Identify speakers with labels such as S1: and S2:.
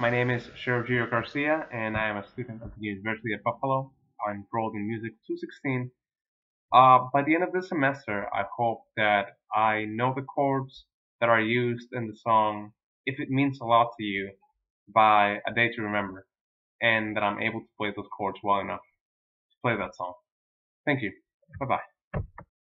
S1: My name is Sergio Garcia, and I am a student at the University of Buffalo. I'm enrolled in Music 216. Uh, by the end of this semester, I hope that I know the chords that are used in the song If It Means a Lot to You by A Day to Remember, and that I'm able to play those chords well enough to play that song. Thank you. Bye bye.